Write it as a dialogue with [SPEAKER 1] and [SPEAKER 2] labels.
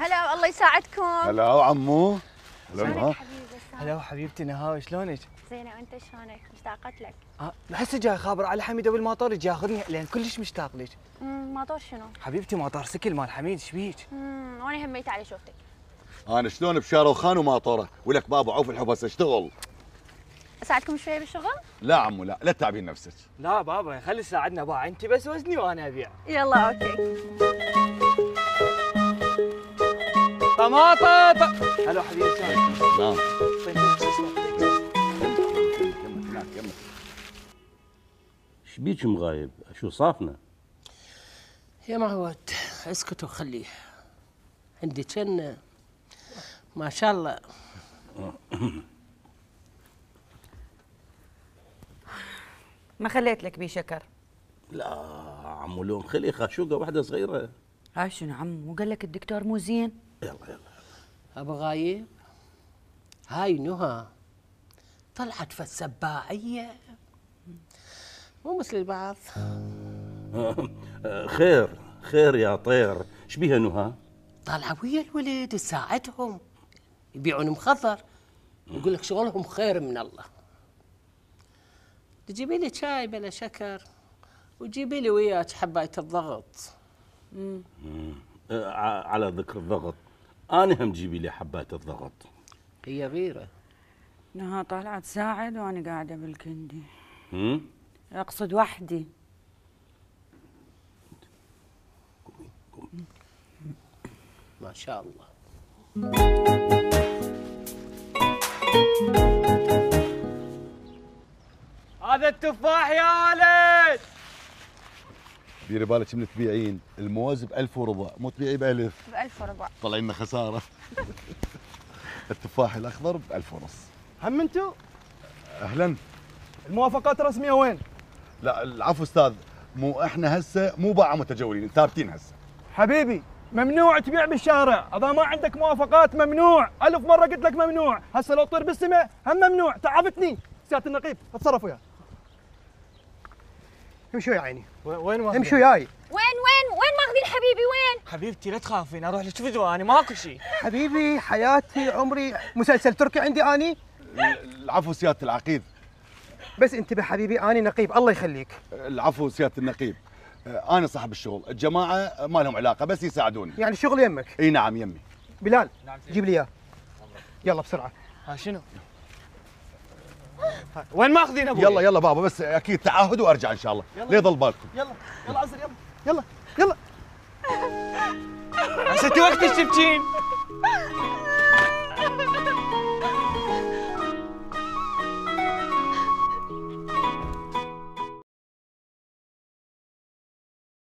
[SPEAKER 1] هلا الله يساعدكم.
[SPEAKER 2] هلا عمو. هلا
[SPEAKER 3] هلا حبيبتي نهاوي شلونك؟
[SPEAKER 1] زينة وأنت شلونك؟ مشتاقت لك.
[SPEAKER 3] آه هسه جاي خابر على حميد أبو المطار ياخذني لأن كلش مشتاق لك.
[SPEAKER 1] امم ماطور شنو؟
[SPEAKER 3] حبيبتي مطار سكل مال حميد إيش بيك؟
[SPEAKER 1] امم وأنا هميت على شوفتك.
[SPEAKER 2] أنا شلون بشاروخان وماطوره ولك بابا عوف الحب هسه اشتغل.
[SPEAKER 1] أساعدكم شوية بالشغل؟
[SPEAKER 2] لا عمو لا لا تتعبين نفسك.
[SPEAKER 3] لا بابا خلي تساعدنا باع أنت بس وزني وأنا أبيع.
[SPEAKER 1] يلا أوكي.
[SPEAKER 3] طماطة ط- هلا حبيبي؟
[SPEAKER 2] نعم
[SPEAKER 3] طيب، شو اسمه؟
[SPEAKER 2] يمك هناك يمك
[SPEAKER 4] إيش بيك مغايب؟ شو صافنا؟
[SPEAKER 5] يا معود اسكت وخليه عندي كان ما شاء الله
[SPEAKER 6] ما خليت لك بيه شكر
[SPEAKER 4] لا عمو لون خلي خاشوقه واحدة صغيرة
[SPEAKER 6] هاي شنو عم مو قال لك الدكتور مو زين؟
[SPEAKER 4] يلا يلا
[SPEAKER 5] ابو غايب هاي نهى. طلعت فالسباعية مو مثل البعض.
[SPEAKER 4] خير خير يا طير. إيش بيها نهى؟
[SPEAKER 5] طالعة ويا الولد تساعدهم يبيعون مخضر. يقول لك شغلهم خير من الله. تجيبي لي شاي بلا شكر وجيبي لي وياك حباية الضغط.
[SPEAKER 4] على ذكر الضغط. أنا هم جيبي لي حبات الضغط.
[SPEAKER 5] هي غيرة.
[SPEAKER 6] إنها طالعه تساعد وأنا قاعدة بالكندي.
[SPEAKER 4] هم؟
[SPEAKER 6] أقصد وحدي.
[SPEAKER 5] ما شاء الله.
[SPEAKER 3] هذا التفاح يا ولد
[SPEAKER 2] ديري بالك من تبيعين الموز ب 1000 وربع مو تبيعي ب 1000
[SPEAKER 1] ب 1000 وربع.
[SPEAKER 2] طلع لنا خسارة. التفاح الأخضر ب 1000 ونص.
[SPEAKER 3] هم أنتو؟
[SPEAKER 2] أهلا.
[SPEAKER 3] الموافقات الرسمية وين؟
[SPEAKER 2] لا العفو أستاذ مو إحنا هسه مو باعة متجولين ثابتين هسه.
[SPEAKER 3] حبيبي ممنوع تبيع بالشارع. إذا ما عندك موافقات ممنوع. ألف مرة قلت لك ممنوع. هسه لو طير بالسماء هم ممنوع. تعبتني. سيادة النقيب اتصرف وياه
[SPEAKER 7] امشوا يا عيني.
[SPEAKER 3] وين ما
[SPEAKER 7] امشوا ياي
[SPEAKER 1] وين وين وين ماخذين حبيبي؟ وين؟
[SPEAKER 3] حبيبتي لا تخافين أروح لك. فيديو أنا ماكو شيء
[SPEAKER 7] حبيبي حياتي عمري. مسلسل تركي عندي أني؟
[SPEAKER 2] العفو سيادة العقيد.
[SPEAKER 7] بس انتبه حبيبي أني نقيب. الله يخليك.
[SPEAKER 2] العفو سيادة النقيب. أنا صاحب الشغل. الجماعة ما لهم علاقة بس يساعدوني.
[SPEAKER 7] يعني شغل يمك؟
[SPEAKER 2] إي نعم يمي.
[SPEAKER 7] بلال جيب لي إياه. يلا بسرعة.
[SPEAKER 3] ها شنو؟ وين ماخذين أبوي؟
[SPEAKER 2] يلا يلا بابا بس أكيد تعهد وأرجع إن شاء الله. لا يضل بالكم؟
[SPEAKER 3] يلا يلا عزر يلا يلا يلا. عسيتي وقت تبكين